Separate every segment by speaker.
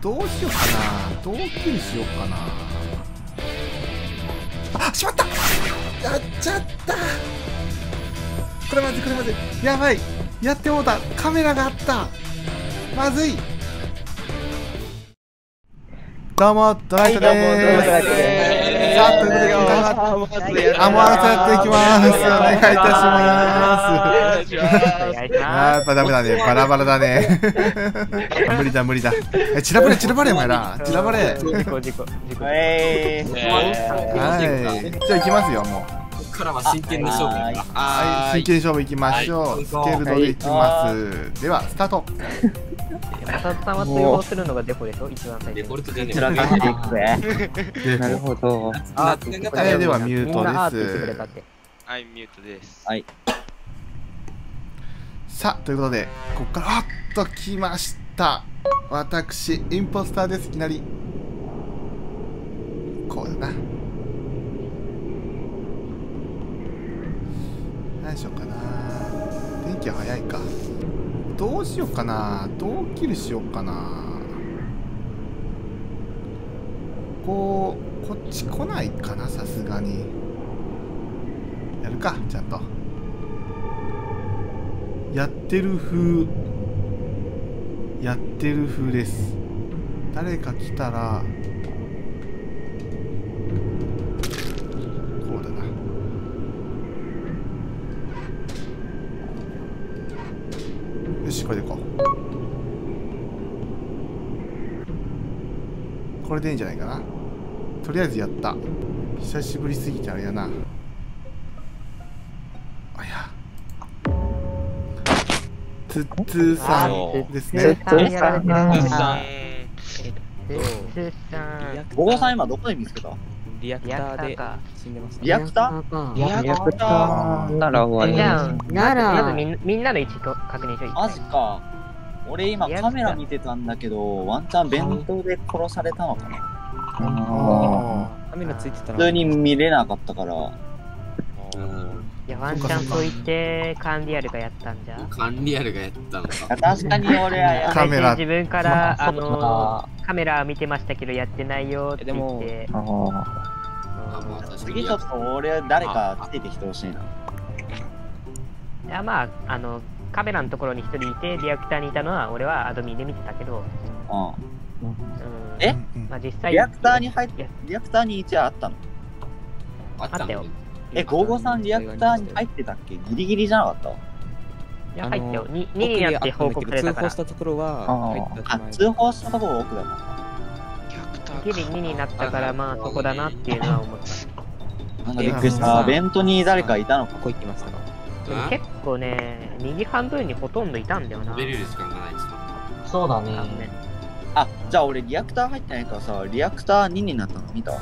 Speaker 1: どうしようかなどうキルしようかな。あしまった！やっちゃった！これまずいこれまずい。やばい！やってもうた！カメラがあった！まずい！どうもドライトでーす、さあということでアモアーツやっていきます。お願いい。たしますあーやっぱダメだねバラバラだね。無理だ無理だ。え散らばれ散らばれお前ら散らばれ
Speaker 2: 事故事故事故
Speaker 3: え
Speaker 1: はいじゃあ行きますよもう
Speaker 4: ここからは真剣な勝負だ
Speaker 1: はい。真剣勝負いきましょう、
Speaker 4: はい。
Speaker 1: スケールドでいきます、ではスタート。
Speaker 2: 浅田さんはするのがデフォでしょ一番最初。
Speaker 4: デフォルトじゃね
Speaker 3: ー、貫いていくぜ。
Speaker 1: で
Speaker 5: なるほど。
Speaker 2: あ
Speaker 1: ではミュートです。
Speaker 6: はい、ミュートです。
Speaker 3: はい。
Speaker 1: さあということでここからあっと来ました。私インポスターですいきなり。こうだな何しようかな。天気早いか。どうしようかな。どうキルしようかな。こうこっち来ないかなさすがに。やるかちゃんと。やってる風。やってる風です。誰か来たらこうだなよしこれでいこうこれでいいんじゃないかな。とりあえずやった。久しぶりすぎてあれやな。あや。つっつーさんですね。
Speaker 2: つっつ
Speaker 6: さん、
Speaker 2: つっつーさん。
Speaker 3: ゴゴさん今どこで見つけた？
Speaker 5: リアクターで
Speaker 2: か。
Speaker 5: 死んでました。
Speaker 3: リアクター？
Speaker 5: リアクタ
Speaker 1: あー
Speaker 5: ー。なら終
Speaker 2: じゃ
Speaker 5: わり
Speaker 2: あまずまずみんみんなの位置と確認しといて。
Speaker 3: マジか。俺今カメラ見てたんだけど、ワンチャン弁当で殺されたのかな。
Speaker 1: あ
Speaker 5: カメラついてたら。
Speaker 3: 普通に見れなかったから。
Speaker 2: いやワンチャンと言ってカンディアルがやったんじゃ。
Speaker 4: カンリアルがやったのか。
Speaker 3: 確かに俺はや
Speaker 1: カメラ。
Speaker 2: 自分からあのカメラ見てましたけどやってないよって言って
Speaker 3: 次ちょっと俺誰かついてきてほしいな。
Speaker 2: いやまああのカメラのところに一人いてリアクターにいたのは俺はアドミンで見てたけど、
Speaker 3: う
Speaker 2: うん、
Speaker 3: え？
Speaker 1: うん。
Speaker 2: まあ実際。
Speaker 3: ん。リアクターに入っ
Speaker 2: いや。
Speaker 3: リアクターに一応あったの？
Speaker 4: あった
Speaker 2: あったよ
Speaker 4: の？
Speaker 3: え、ゴーゴさんリアクターに入ってたっけ？ギリギリじゃなかった？
Speaker 2: いや入ったよ。
Speaker 5: あの
Speaker 2: 2, 2になって報告されたから。
Speaker 5: 通報したところは
Speaker 3: あ通報したところ奥だった。
Speaker 2: ギリ2になったからまあそこだなっていうのは思った。
Speaker 3: なんかびっくりした。ベントに誰かいたのか
Speaker 5: ここ行きましたか？
Speaker 2: でも結構ね右半分にほとんどいたんだよな。
Speaker 4: 食べれる時間がないです
Speaker 7: そうだ
Speaker 2: ね。
Speaker 7: ね。
Speaker 3: あ、じゃあ俺リアクター入ってないからさ、リアクター2になったの？見た？
Speaker 2: うん。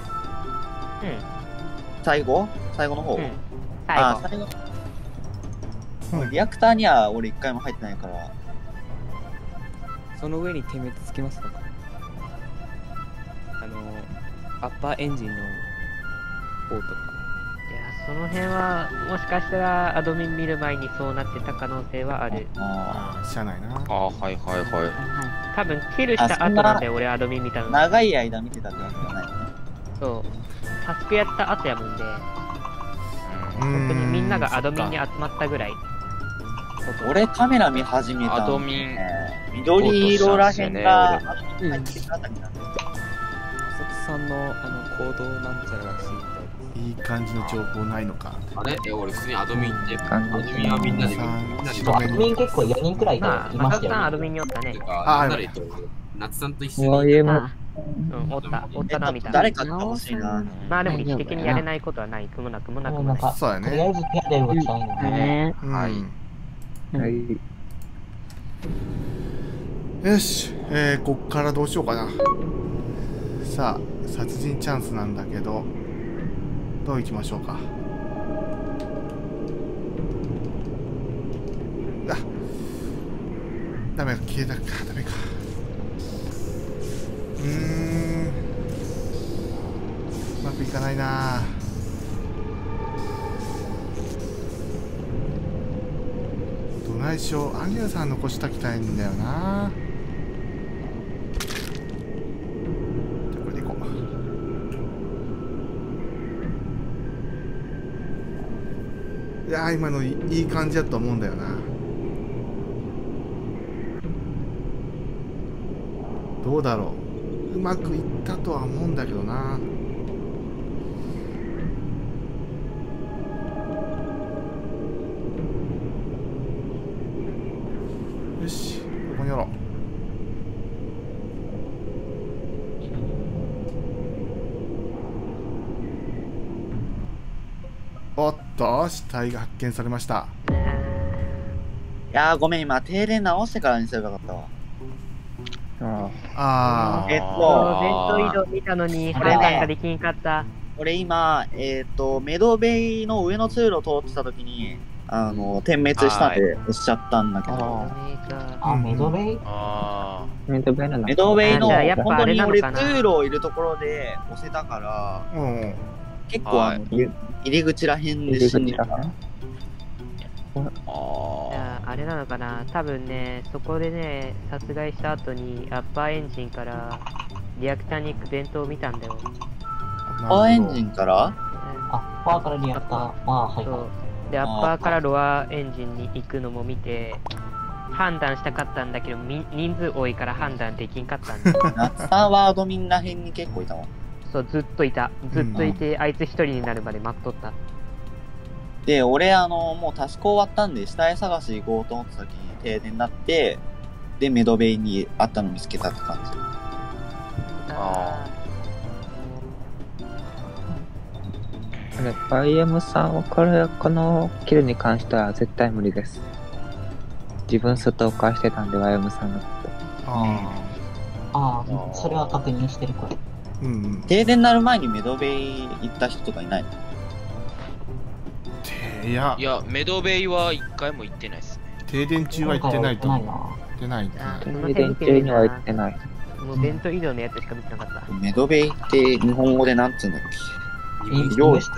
Speaker 3: 最後？最後の方、
Speaker 2: うん。
Speaker 3: あ
Speaker 2: 最後。
Speaker 3: 最後。リアクターには俺一回も入ってないから。
Speaker 5: その上に点滅つきましたか？アッパーエンジンの方とか。
Speaker 2: いやその辺はもしかしたらアドミン見る前にそうなってた可能性はある。
Speaker 3: あ
Speaker 1: あしゃあないな。
Speaker 6: あー、はいはいはい。
Speaker 2: 多分キルした後なんで俺アドミン見た
Speaker 3: ー
Speaker 2: の
Speaker 3: 長い間見てたってわけじゃない。
Speaker 2: そう。タスクやった後やもんで。
Speaker 1: 本
Speaker 2: 本当にみんながアドミンに集まったぐらい。
Speaker 3: 俺カメラ見始めたの
Speaker 6: アドミン
Speaker 3: 緑色らへんが
Speaker 6: 落
Speaker 3: アドミン入ってるあたりな
Speaker 5: さんのあの行動なんちゃらが知りたい。
Speaker 1: いい感じの情報ないのか。
Speaker 4: あれ？え、俺普通にアドミンって、アドミンはみんなで、みんなで
Speaker 1: そう
Speaker 7: アドミン結構4人くらいで
Speaker 2: まあ
Speaker 7: いましたよ、
Speaker 2: マサさんアド
Speaker 7: ね。
Speaker 2: ミンにおったね。
Speaker 4: て
Speaker 1: あ
Speaker 4: か、なんだろう夏さんと一緒に。
Speaker 5: うも
Speaker 2: あうんおったおったなみたいな。
Speaker 3: 誰か来てほしいな。
Speaker 2: まあでも一時的にやれないことはない。くもなくもなくもな
Speaker 1: そうやね
Speaker 7: とりあえず手当てを打ちたいので、
Speaker 5: ね。
Speaker 1: うん。
Speaker 6: はい。
Speaker 5: はい。
Speaker 1: よし、えー、こっからどうしようかなさあ殺人チャンスなんだけどどういきましょうか？あダメか消えたか。ダメか。うん。うまくいかないな。どないしよう。アンリューさん残しときたいんだよな。いやー今のいいい感じだと思うんだよな。どうだろう。うまくいったとは思うんだけどなよしここにやろうおっと死体が発見されました？
Speaker 3: いやーごめん、今、停電直してからにすればよかったわ。
Speaker 1: あ
Speaker 3: えっと、
Speaker 2: 弁当移動見たのにできんかった
Speaker 3: 俺今、えっ、と、メドベイの上の通路を通ってた時に、あの、点滅したんで押しちゃったんだけど、
Speaker 7: あ、メドベイ？
Speaker 6: あ
Speaker 8: メドベイの
Speaker 3: メドベイの
Speaker 2: じゃあやっぱあ
Speaker 3: 本当に俺通路をいるところで押せたから、
Speaker 1: うん
Speaker 3: 結構あの、入り口らへんで死んでた。
Speaker 6: あ。
Speaker 2: じゃああれなのかな。多分ねそこでね殺害した後にアッパーエンジンからリアクターに行く弁当を見たんだよ。
Speaker 3: パーエンジンから？
Speaker 7: あ、パーから？リアクター。ああ、はい
Speaker 2: そ
Speaker 7: は
Speaker 2: う。でアッパーからロアエンジンに行くのも見て判断したかったんだけどみ人数多いから判断できんかったんだ
Speaker 3: 夏さんはアドミンらへんに結構いたわ。
Speaker 2: そうずっといたずっといて、あいつ一人になるまで待っとった
Speaker 3: で、俺、あの、もうタスク終わったんで、死体探し行こうと思った時に停電になって、で、メドベイにあったの見つけたって感じ。
Speaker 6: あ
Speaker 8: あれ、バイエムさんはこれ、このキルに関しては絶対無理です。自分ストーカーしてたんで、バイエムさんのこと。
Speaker 1: あ
Speaker 7: ああ、それは確認してるこれ。
Speaker 1: あうんうん
Speaker 3: 停電になる前にメドベイ行った人とかいない
Speaker 1: いや
Speaker 6: いや、メドベイは一回も行ってないっすね。
Speaker 1: 停電中は行ってないと思
Speaker 7: は
Speaker 1: う行ってない
Speaker 8: 停電中には行ってない。
Speaker 2: もう弁当移動のやつしか見てなかった
Speaker 3: メドベイって日本語でなんつうんだっ
Speaker 7: 行ってないな。医
Speaker 3: 療室？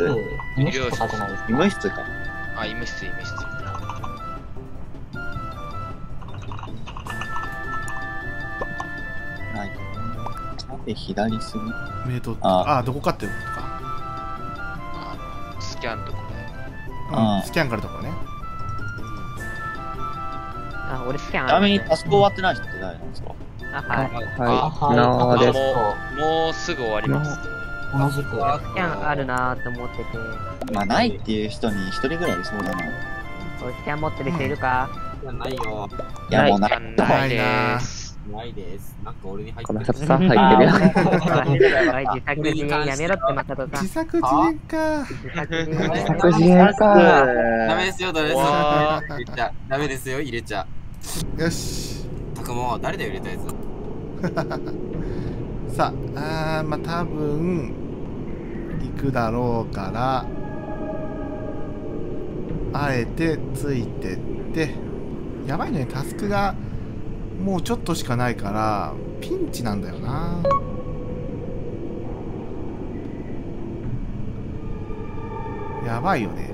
Speaker 7: 医務室とか
Speaker 3: 医
Speaker 7: か。
Speaker 3: 務室か。
Speaker 6: あ、医務室、医務室。
Speaker 3: 縦左すぎ
Speaker 1: メイト
Speaker 3: あ。
Speaker 1: ああどこかっていうことか。
Speaker 6: あの、スキャンとかね。
Speaker 3: あ
Speaker 1: うんスキャンからとかね。
Speaker 2: あ俺スキャン
Speaker 3: ちなみにタスク終わってない人って誰なんですか？
Speaker 2: あはい。
Speaker 8: はい。
Speaker 7: あ
Speaker 8: なおです。
Speaker 6: もうすぐ終わります。
Speaker 7: 同じく。
Speaker 2: スキャンあるなーと思ってて。
Speaker 3: まあ、ないっていう人に一人ぐらいいそうだな。
Speaker 2: スキャン持ってる人いるか、
Speaker 9: ないよ。
Speaker 3: いや、もうな
Speaker 6: スキャンないです。
Speaker 9: ないです。なんか俺に入って
Speaker 8: この
Speaker 9: る。
Speaker 8: さん入ってるよ。
Speaker 2: 自作自演やめろってまたとさ
Speaker 1: 自作自演か
Speaker 2: 自作自演
Speaker 8: か。
Speaker 9: ダメですよ、ダメですよ。
Speaker 6: わ
Speaker 9: 入れちゃ。ダメですよ、入れちゃ。
Speaker 1: よした
Speaker 9: くも、誰だよ、入れたやつ。
Speaker 1: さああーまあ多分行くだろうからあえてつい。てってやばい。ねタスクがもうちょっとしかないからピンチなんだよな。やばいよね。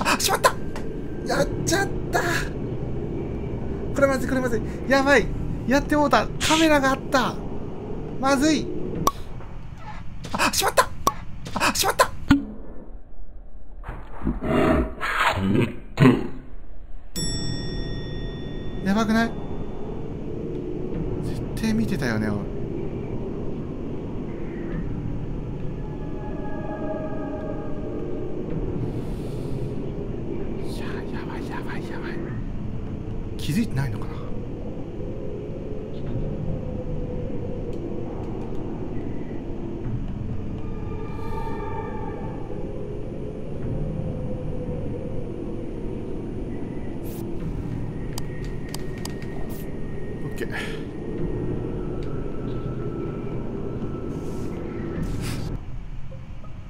Speaker 1: あしまった。やっちゃった。これまずいこれまずい。やばい。やってもうた。カメラがあった。まずい。あしまった。あしまった。やばくない？絶対見てたよね俺。いややばいやばいやばい。気づいてないのかなオッケー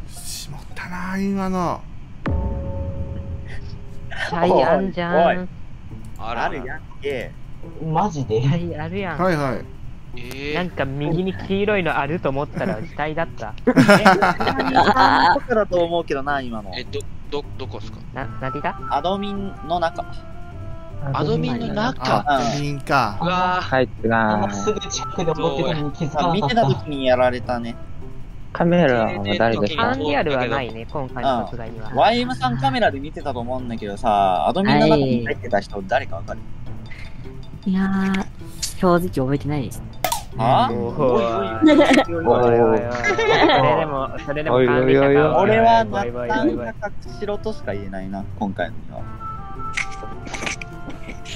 Speaker 1: しまったな今の
Speaker 2: シャイあんじゃん
Speaker 6: あら
Speaker 3: あるやんけ。
Speaker 7: マジで？
Speaker 2: シャイあるやん、
Speaker 1: はいはい
Speaker 6: えー、
Speaker 2: なんか右に黄色いのあると思ったら 死体だった
Speaker 3: え、とかだと思うけどな、今の。
Speaker 6: え、ど、ど、どこっすか？
Speaker 2: な、何だ
Speaker 3: アドミンの中。
Speaker 6: アドミンの中？
Speaker 1: あ、アドミンか。
Speaker 6: うわ
Speaker 8: 入ってない。
Speaker 7: すぐ近くで思ってたのに気づかなかった。
Speaker 3: 見てた時にやられたね。
Speaker 8: カメラは誰ですか？
Speaker 2: カンリアルはないね、今回の殺害には。
Speaker 3: YM さんカメラで見てたと思うんだけどさ、アドミンの中に入ってた人誰かわかる？
Speaker 10: いやー、正直覚えてないです。
Speaker 3: あ
Speaker 2: おいおいおい。それでも、それでも管理者が。
Speaker 3: 俺は
Speaker 2: おいおい
Speaker 3: ナッタン
Speaker 2: おいおい
Speaker 3: が隠しろとしか言えないな、今回のには。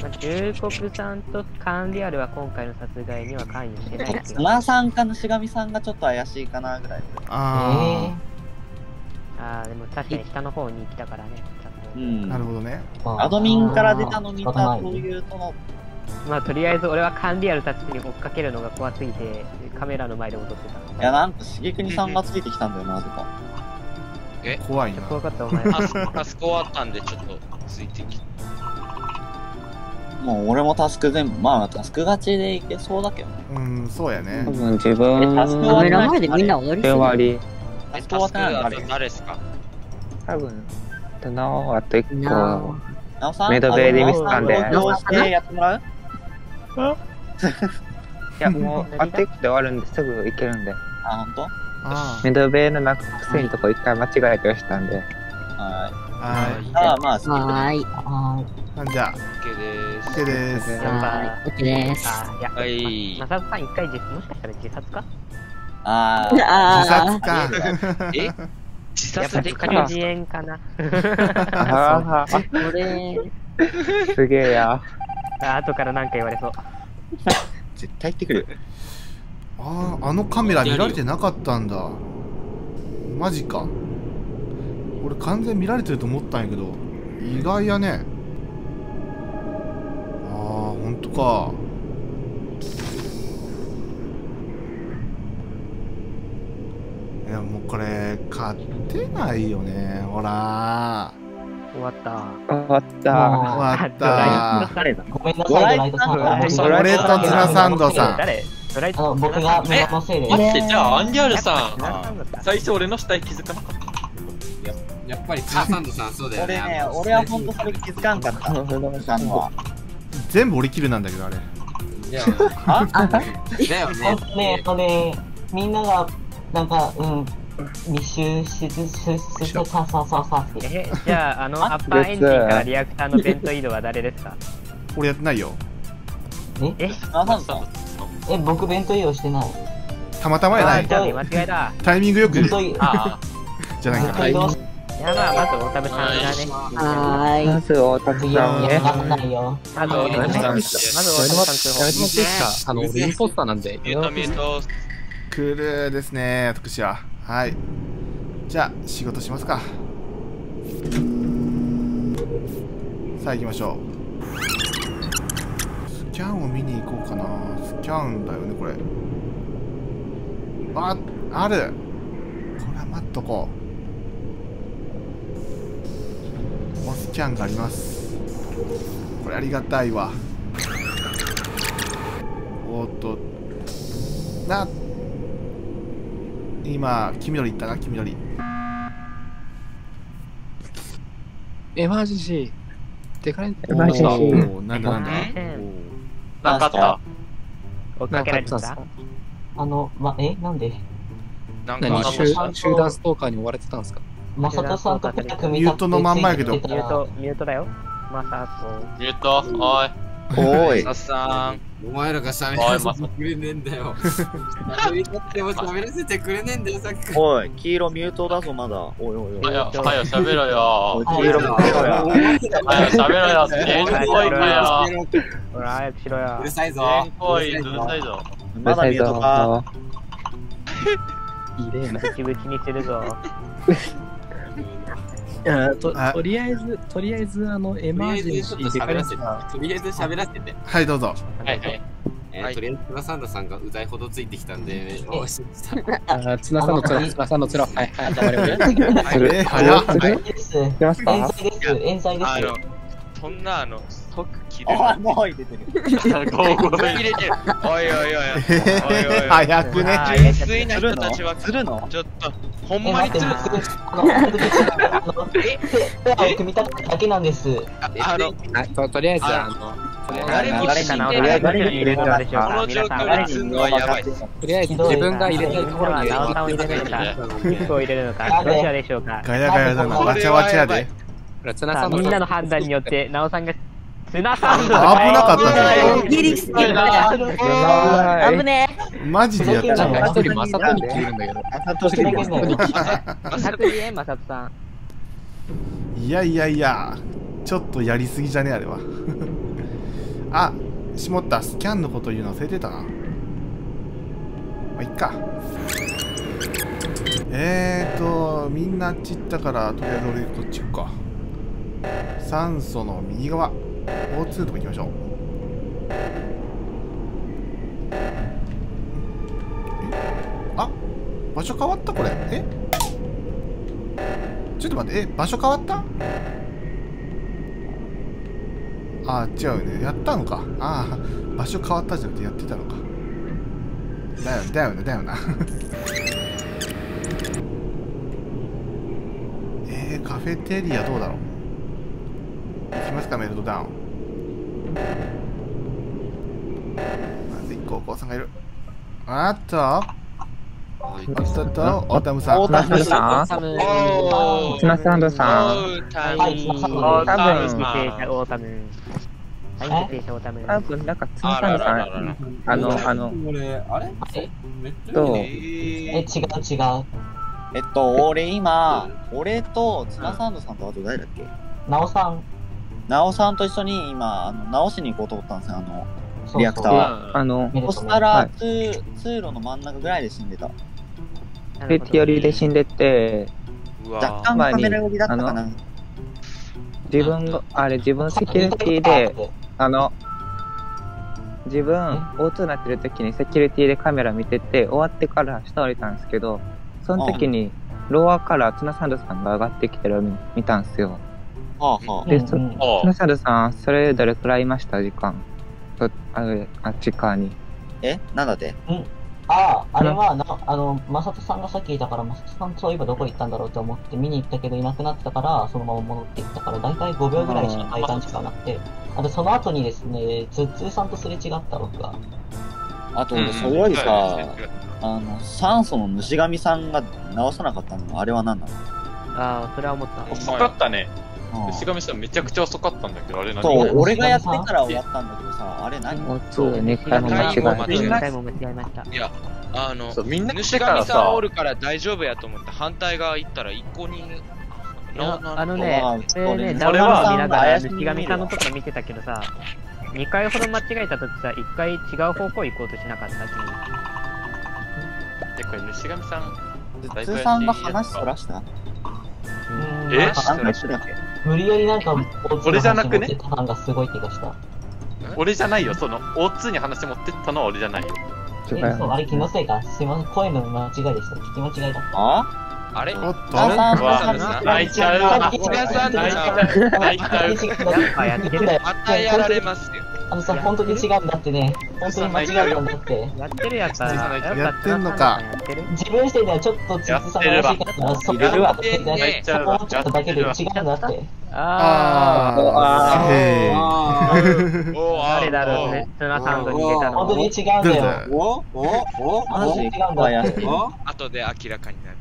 Speaker 2: まあ重国さんとカンリアルは今回の殺害には関与してない気が
Speaker 3: 綱さんかしがみさんがちょっと怪しいかなぐらい。
Speaker 1: あ
Speaker 2: ああ、でも確かに下の方に来たからね。
Speaker 3: うん。
Speaker 1: なるほどね。
Speaker 3: アドミンから出たの見たというとの、
Speaker 2: まあとりあえず俺はカンリアルたちに追っかけるのが怖すぎてカメラの前で踊ってた。
Speaker 3: いや、なんか、しげくにさんがついてきたんだよな、ぜか。
Speaker 6: え？
Speaker 1: 怖いな。
Speaker 2: 怖かったお前。
Speaker 6: タスタスク終わったんで、ちょっとついてきて。
Speaker 3: もう俺もタスク全部、まあタスク勝ちでいけそうだけどね。
Speaker 1: うん、そうやね
Speaker 8: 多。分自分、
Speaker 3: えタスク
Speaker 10: 前でみんな踊り
Speaker 8: で終わり。
Speaker 3: タスク終
Speaker 6: タスク
Speaker 3: わってないの
Speaker 6: あと
Speaker 3: 誰
Speaker 6: 誰っすか？
Speaker 8: 多分、との、あと一
Speaker 10: な
Speaker 8: 個、
Speaker 3: なおさん？
Speaker 8: メドベーリミスタンで
Speaker 3: あのどうしてやってもらう？
Speaker 8: いや、もう、あと一個で終わるんですぐ行けるんで。
Speaker 3: あ、ほんとは
Speaker 1: あ
Speaker 8: メドベーのなくせんとこ一回間違えて押したんで。
Speaker 3: い。
Speaker 1: あ、はい。
Speaker 3: ああ、まあ、スキップで
Speaker 10: はーい。
Speaker 7: は
Speaker 1: なんじゃ、
Speaker 6: OK でーす。
Speaker 1: OK です。
Speaker 2: やっ
Speaker 10: い。OK です。
Speaker 2: あーいや、
Speaker 6: はい
Speaker 2: マサトさん一回自もしかしたら自殺か？
Speaker 3: ああ、
Speaker 1: 自
Speaker 10: あ
Speaker 1: 殺か。
Speaker 6: え？自殺できる
Speaker 2: 自演かな
Speaker 8: ああ、
Speaker 10: ー、これ、
Speaker 8: すげえや。
Speaker 2: あ後からなんか言われそう。
Speaker 3: 絶対行ってくる。
Speaker 1: ああ、あのカメラ見られてなかったんだ。マジか。俺完全見られてると思ったんやけど、意外やね。ああ、ほんとか。いや、もうこれ、勝てないよね。ほら。
Speaker 2: 終わった。
Speaker 8: 終わった。
Speaker 7: も
Speaker 1: 終わった。
Speaker 7: ごめんなさい、
Speaker 1: 俺とツナサンドさん。
Speaker 2: 誰ドライ
Speaker 7: あの、僕がメガのせいで。
Speaker 11: 待って、じゃあアンギャールさん、
Speaker 2: ん。
Speaker 11: 最初俺の死体気づかなかっ
Speaker 9: やっぱりカーサンドさんそうだよね。
Speaker 3: 俺ね俺はほんとそれ気づかんかった。あのは。
Speaker 1: 全部折り切るなんだけど、あれ。
Speaker 9: だよ
Speaker 7: ほんとね、ね、みんなが、なんか、うん、密集しずし、し、ささささって。
Speaker 2: え、じゃあ、あの、アッパーエンジンからリアクターのベント移動は誰ですか？
Speaker 1: 俺やってないよ。
Speaker 2: え？
Speaker 3: あ、なんだ？
Speaker 7: え、僕弁当用してない。
Speaker 1: たまたまやない。タイミングよく。じゃないか。
Speaker 7: 弁当用し
Speaker 2: いや、まあ、まず大田部さんがね。
Speaker 10: はーい。
Speaker 8: まず、大田
Speaker 7: 次
Speaker 8: さんね。
Speaker 7: はわかんないよ。
Speaker 2: まず大田部さん。まず大田部さん
Speaker 5: やめてもらっていいですかあの、俺インポスターなんで。
Speaker 6: ミュートミュート。
Speaker 1: クールですね、私は。はい。じゃあ、仕事しますか。さあ、行きましょう。スキャンを見に行こうかな。スキャンだよね、これ。あ、あるこれは待っとこう。キャンがあります。これありがたいわ。おーっと。な、今、黄緑行ったな、黄緑。
Speaker 5: エマージェンシー。デカレン
Speaker 8: エマージェンシー
Speaker 1: なんだなんだ。
Speaker 11: なんかあった。
Speaker 2: 追っかけられてた
Speaker 7: あの、ま、え、なんで？
Speaker 5: 集団ストーカーに追われてたんですか？
Speaker 7: まさとさんとペタ組
Speaker 1: ミュートのまんまやけど
Speaker 2: ミュート、ミュートだよ。まさと。
Speaker 11: ミュート、おい。
Speaker 3: おい。
Speaker 6: さっさん。
Speaker 9: お前らが喋らせてくれねえんだよ。喋りたくても喋らせてくれねえんだよ、さっき。
Speaker 3: おい、黄色ミュートだぞ、まだ。おいおいおい。
Speaker 11: はよ、はよ、喋ろ
Speaker 3: お
Speaker 11: よ
Speaker 3: い。黄色も黄色や。
Speaker 11: はよ、喋ろよ。全行為かよ。
Speaker 2: ほら、早くしろよ
Speaker 9: うる。さいぞ。
Speaker 11: 全行為、うるさいぞ。
Speaker 3: まだミュートか。
Speaker 5: いい例な。
Speaker 2: ブチブチにするぞ。
Speaker 5: いやとりあえず、とりあえず、あの、エ
Speaker 9: と
Speaker 5: マー
Speaker 9: りあえずちょっ
Speaker 5: ジェンシーデカ
Speaker 9: と喋らせて
Speaker 5: レンタ。
Speaker 9: とりあえず喋らせて。
Speaker 1: はい、どうぞ。
Speaker 11: はいはい。
Speaker 6: はい
Speaker 9: えーとりあえず、トラサンドさんがうざいほどついてきたんで。
Speaker 5: あ、ツナさんのつら、ツナさんのつら。はいはい、頑張れ。
Speaker 1: えー、早っ。
Speaker 7: 冤罪です。
Speaker 8: 出ますか
Speaker 7: 冤罪です。冤罪です。
Speaker 6: あの、そんなあの、即帰切れる。
Speaker 3: あ、もう入れてる。
Speaker 6: 入れてる。おいおいおい。おいおいおい
Speaker 1: 早くね
Speaker 6: 純粋な人たちは、
Speaker 3: するの？
Speaker 6: ちょっと、ほんまにつる
Speaker 7: ペアを組み立てただけなんです。
Speaker 6: あの、
Speaker 5: はいととりあえず、あの、
Speaker 6: 誰も
Speaker 2: 誰かな誰に入れるのでしょうか
Speaker 6: この状
Speaker 2: 皆さん
Speaker 6: 況
Speaker 2: 誰に
Speaker 6: んのはやばい。
Speaker 5: とりあえず自分が入れたいところに
Speaker 2: さんを入れるのか、キックを入れるのか、どちらでしょうか。
Speaker 1: ガヤガヤだな。わちゃわちゃやで。
Speaker 2: みんなの判断によって、ナオさんが、ツナさん
Speaker 1: 危なかったじ
Speaker 10: ギリス危ね
Speaker 1: ゃん。マジでやった。
Speaker 5: なんか
Speaker 1: の
Speaker 5: 一人マサトに切るんだけど。
Speaker 3: あとしてるよ。
Speaker 2: 100円、マサトさん。
Speaker 1: いやいやいや、ちょっとやりすぎじゃねあれは。あ、しもった。スキャンのこと言うの忘れてたな。まあ、いっか。えーと、みんなあっち行ったから、とりあえず俺こっち行くか。酸素の右側。O2 とこ行きましょう。え？あ？場所変わったこれ。え？ちょっと待って、え、場所変わった？あ、違うね。やったのか。ああ、場所変わったじゃなくてやってたのか。だよ、だよね、だよな。えー、カフェテリアどうだろう行きますか、メルトダウン。まず一個お子さんがいる。あっとおっとっと、オータムさん。
Speaker 8: オータムさん
Speaker 6: おー
Speaker 8: ツナサンドさん。
Speaker 6: おータム
Speaker 7: まさ
Speaker 2: オータム、
Speaker 6: 多分
Speaker 2: 犠牲者オータム。はい、犠牲者オータム。
Speaker 8: 多分、なんか、ツナサンドさん、あの、あの、
Speaker 9: 俺、あれ
Speaker 8: と、
Speaker 7: え、違う違う。
Speaker 3: えっと、俺今、俺とツナサンドさんとあと誰だっけ
Speaker 7: なおさん。
Speaker 3: ナオさんと一緒に今、あの直しに行こうと思ったんですよ、あの、
Speaker 7: そうそう。
Speaker 3: リアクター。
Speaker 8: あの、
Speaker 3: そしたら、
Speaker 8: はい。
Speaker 3: 通通路の真ん中ぐらいで死んでた。
Speaker 8: ペティオリで死んでて、
Speaker 3: 若干カメラ寄りだったか
Speaker 8: あ
Speaker 3: な。
Speaker 8: 自分が、あ。れ、自分セキュリティで、あの、自分、O2 になってる時にセキュリティでカメラ見てて、終わってから下降りたんですけど、その時に、ロアからツナサンドさんが上がってきてるのを見たんですよ。
Speaker 3: はあはあ。
Speaker 8: で、そ
Speaker 7: うんうん
Speaker 8: ツナサンドさん、それどれくらいいました？時間。そあれ、あっち側に。
Speaker 3: え？なんだって？
Speaker 7: ああ、あれはな、あの、まさとさんがさっきいたから、まさとさんそういえばどこ行ったんだろうと思って見に行ったけどいなくなってたから、そのまま戻っていったから、だいたい5秒ぐらいしか階段時間なくて、あとその後にですね、ツッツーさんとすれ違った僕が。
Speaker 3: あと、
Speaker 6: うん
Speaker 3: それよりさ、あの、酸素の主神さんが直さなかったのあれは何なの？
Speaker 2: ああ、それは思った。
Speaker 11: 遅かったね。
Speaker 3: うん。
Speaker 11: しがみさんめちゃくちゃ遅かったんだけど、あれ何
Speaker 3: そう、俺がやってから終わったんだけどさ、あれ何
Speaker 8: ？O2、2回も間違え
Speaker 6: 間違え
Speaker 8: て。
Speaker 2: 何回も間違えました。
Speaker 6: いや、あの、
Speaker 11: そうみんな来
Speaker 6: 主神さん
Speaker 11: さ
Speaker 6: おるから大丈夫やと思って反対側行ったら一向に
Speaker 2: あのね
Speaker 3: あ、
Speaker 2: それね、
Speaker 3: そ
Speaker 2: ダウンロード見ながら、
Speaker 3: 怪しい
Speaker 2: 虫神さんのところ見てたけどさ、2回ほど間違えたときさ、1回違う方向行こうとしなかった君。
Speaker 11: で、これ、主神さん、
Speaker 3: 通さんが話そらした？
Speaker 11: え？
Speaker 7: なんか
Speaker 3: なんか一緒だっけ？
Speaker 7: 無理やりなんか、
Speaker 11: 俺じゃなくね？
Speaker 7: ターンがすごい気がした。
Speaker 11: 俺じゃないよ、その、O2 に話持ってったのは俺じゃないよ。
Speaker 7: え、そう、あれ気のせいか？すいません、声の間違いでした。聞き間違いだった。
Speaker 3: あ？
Speaker 6: あれ？
Speaker 1: おっと？
Speaker 3: あさん
Speaker 11: うわ
Speaker 3: さんさん
Speaker 11: 泣いちゃうわ。泣いちゃう。泣いちゃう。
Speaker 2: やっぱやってる
Speaker 6: またやられますよ。
Speaker 7: あのさ、本当に違うんだってね。本当に間違えたんだって。
Speaker 2: やってるやったら、
Speaker 11: や
Speaker 2: やっ
Speaker 1: てんのか
Speaker 7: 自分視点ではちょっとつつさんが怪しいから、そこ
Speaker 11: 入れるわ
Speaker 7: だけで
Speaker 6: 入れち
Speaker 7: ょっとだけで違うんだって。
Speaker 1: あー、へー。
Speaker 2: 誰だろうね、ツナサンドに出たの
Speaker 7: 本当に違うんだよ。
Speaker 9: おおお
Speaker 7: マジで違うんだって。
Speaker 9: お
Speaker 6: 後で明らかになる。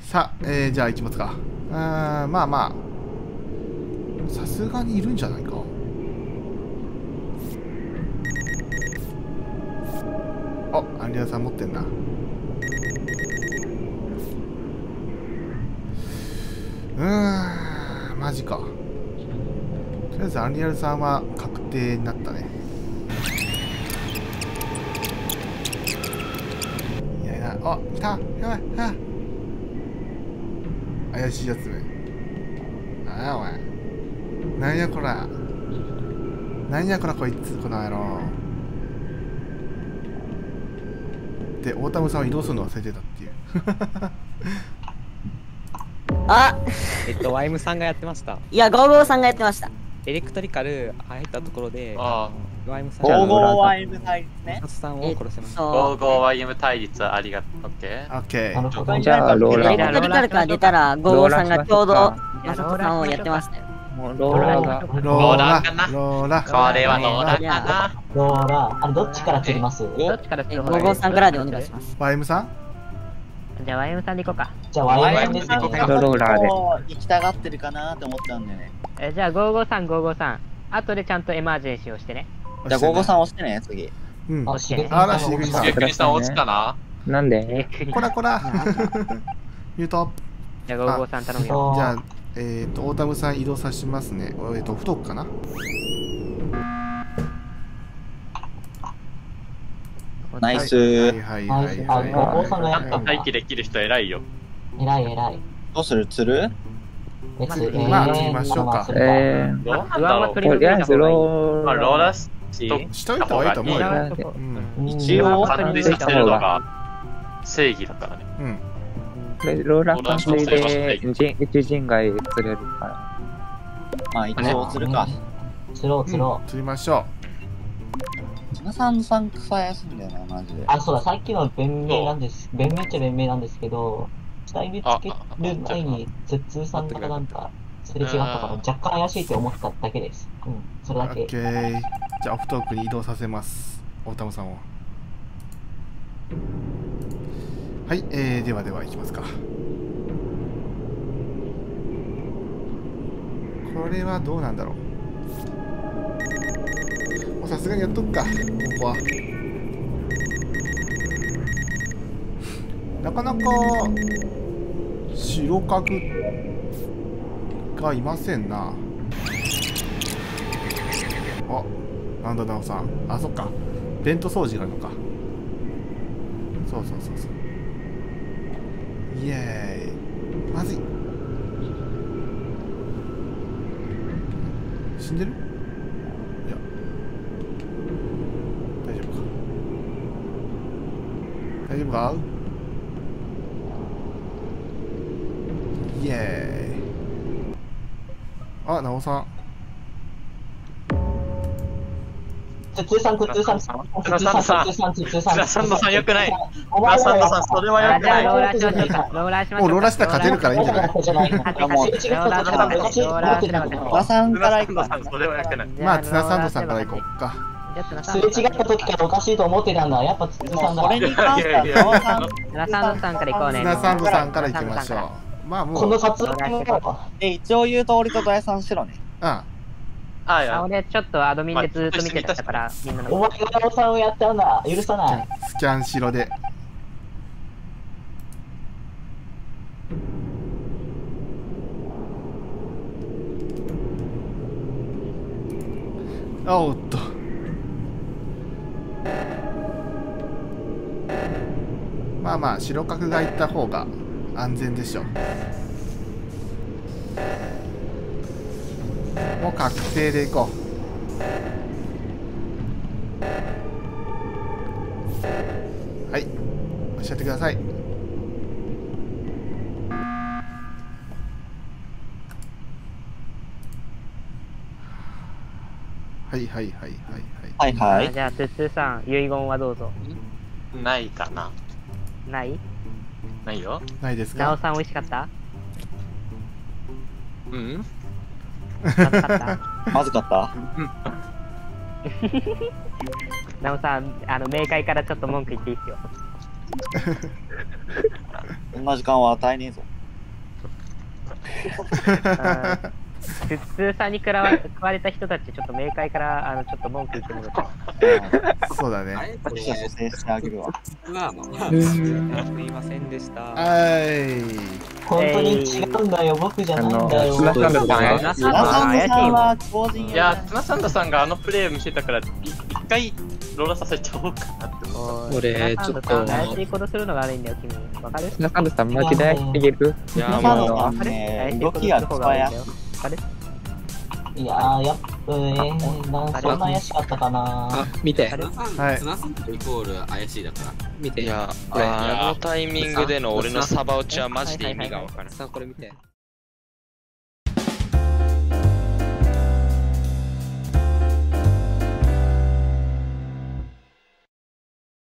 Speaker 1: さあ、えー、じゃあ行きますか。うーん、まあまあ。さすがにいるんじゃないか。あ、アンリアさん持ってんな。うーん、マジか。とりあえずアンリアルさんは確定になったね。いやいや、あ、来たやばい、あ怪しいやつめ。あやお前。なんやこら。なんやこらこいつ、この野郎。で、オータムさんを移動するの忘れてたっていう。
Speaker 10: あ
Speaker 5: えっと、ワイムさんがやってました。
Speaker 10: いや、55さんがやってました。
Speaker 5: えエレクトリカル入ったところで、
Speaker 11: あ
Speaker 5: ワイムさん
Speaker 3: ゴーゴーワイム対立ね。
Speaker 5: マサトさんを殺せます。
Speaker 11: ゴーゴーワイム対立ありがとう。オッケー？
Speaker 1: オッケ
Speaker 7: なるほど。
Speaker 8: じゃあ、ローラ
Speaker 10: エレクトリカルから出たら、ゴーゴーさんがちょうど、マサトさんをやってましたよ。
Speaker 8: もうローラーが。
Speaker 1: ローラ
Speaker 11: かな
Speaker 1: ローラ
Speaker 11: これはローラかな
Speaker 7: ローラー、あれどっちから切ります？
Speaker 2: どっちからする
Speaker 10: ゴーゴーさんからでお願いします。
Speaker 1: ワイムさん？
Speaker 2: じゃあ YM さんでいこうか。
Speaker 7: じゃあワイムですね。
Speaker 8: ローラーで
Speaker 3: 行きたがってるかなって思ったんだよね。
Speaker 2: えじゃあ553、553。後でちゃんとエマージェンシーをしてね。
Speaker 3: じゃあ、ゴーゴーさん押してね、次。
Speaker 1: うん。
Speaker 7: あ、しげ
Speaker 1: あら、しげさん。
Speaker 11: さん落ちたな？
Speaker 8: なんで？
Speaker 1: こらこら。ミュート。
Speaker 2: じゃあ553頼むよ。
Speaker 1: じゃあ、えっと、オータムさん移動させますね。えっと、太くかな？
Speaker 3: ナイス。
Speaker 1: はいはいはいはい。
Speaker 7: あ、ゴーゴーさんがやったんだ。
Speaker 11: 待機できる人偉いよ。
Speaker 7: 偉い偉い。
Speaker 3: どうする？釣る？
Speaker 7: 別
Speaker 1: まあ、切りましょうか。
Speaker 8: えー、
Speaker 11: どうなんだ
Speaker 2: 上は
Speaker 11: ろう
Speaker 2: 取り除い
Speaker 8: とりあえず
Speaker 2: た方がいい。
Speaker 11: まあ、
Speaker 8: ローラ
Speaker 11: ローラス
Speaker 1: しといた方がいいと思うよ。うん。
Speaker 3: 一応、
Speaker 11: 完全してるのが正義だからね。
Speaker 1: うん。
Speaker 8: ー、ローラー完成で人一陣街釣れるか
Speaker 3: まあ、一応釣るか。
Speaker 7: 釣ろう釣ろ
Speaker 1: 釣りましょ
Speaker 3: 綱さんさん草安いんだよな、マジで
Speaker 7: う。。あ、そうだ、さっきの弁明なんです。弁明っちゃ弁明なんですけど、死体見つける前に、ツッツーさんからなんか、すれ違ったから、若干怪しいって思っただけです。うん、それ
Speaker 1: う。オ
Speaker 7: だけ
Speaker 1: ッ。ケー。じゃあ、オフトークに移動させます。オータムさんを。はい、えー、ではでは行きますか。これはどうなんだろう。さすがにやっとくか、ここは。なかなか白角がいませんな。あ、なんだなおさん。あ、そっか。ベント掃除があるのか。そうそうそうそう。イエーイ。まずい。死んでるいや。大丈夫か。大丈夫か？イエーイ。あ、なおさん。
Speaker 7: ツッツーさん、ツッツーさん、ツッツーさん、ツッツーさん、ツッツーさん、
Speaker 11: ツナサンドさんよくない。
Speaker 7: お前
Speaker 11: ツナサンドさん、それはよくない。
Speaker 2: ラーしましょうか。ローラーしましょうか。
Speaker 1: もうローラーしたら勝てるからいいんじゃない？
Speaker 7: じゃない。もう、違う人とか昔持ってたんだ
Speaker 3: 綱さん
Speaker 11: ツナ
Speaker 3: から行くか。
Speaker 11: サンドさん、それはよくない。
Speaker 1: まあ、ツナサンドさんから行こうか。
Speaker 2: じゃあ
Speaker 7: すれ違った時からおかしいと思ってたんだ。やっぱツッツーさんだ。
Speaker 3: これに関しては、綱さん、
Speaker 2: さんから行こうね。
Speaker 1: ツナサンドさんから行きましょう。まあ、もう、うん。
Speaker 7: この撮影が、
Speaker 3: で、一応言うと俺と土屋さんしろね。
Speaker 11: あ、いや。
Speaker 2: あ俺ちょっとアドミンでずっと見てたから、みんなの。
Speaker 7: お前が山さんをやったんだ。許さない。
Speaker 1: スキャンしろで。あおっと。まあまあ、白角が行った方が安全でしょう。もう確定でいこう。はい。おっしゃってください。はいはいはいはいはい。
Speaker 3: はいはい。
Speaker 2: じゃあ、ツッツーさん、遺言はどうぞ。
Speaker 11: ないかな。
Speaker 2: ない？
Speaker 11: ないよ。
Speaker 1: ないですか？
Speaker 2: なおさん美味しかった？
Speaker 11: うん？
Speaker 2: まずかった？
Speaker 3: まずかった？
Speaker 2: なおさん、あの、冥界からちょっと文句言っていいっすよ。
Speaker 3: こんな時間は与えねえぞ。
Speaker 2: 普通さんに食らわ食われた人たち、ちょっと冥界から、あの、ちょっと文句言ってもらって。
Speaker 1: そうだね。
Speaker 3: こっちは蘇生してあげるわ。
Speaker 9: なの
Speaker 5: すいませんでした。
Speaker 1: はい。
Speaker 7: 本当に違うんだよ。僕じゃないんだよ。
Speaker 8: ツナサンド
Speaker 3: さんは強人
Speaker 11: いや、ツナサンドさんがあのプレー見せたから、い一回ローラさせちゃおうかなって思っ
Speaker 9: 俺ちょっと
Speaker 2: 怪しいことするのが悪いんだよ、君。わかる
Speaker 8: ツナサンドさんマジで怪しすぎる。
Speaker 9: いや
Speaker 3: 綱さんのさんね、動きが素早い。
Speaker 2: わかる
Speaker 7: いやー、やっぱ、えー、なそんな怪しかったかな
Speaker 9: あ、見て。
Speaker 1: はい
Speaker 9: ツナサンドイコール怪しいだから。見て。
Speaker 6: いや、
Speaker 9: これ
Speaker 6: あのタイミングでの俺のサバ落ちはマジで意味がわからん。
Speaker 9: さあ、これ見て。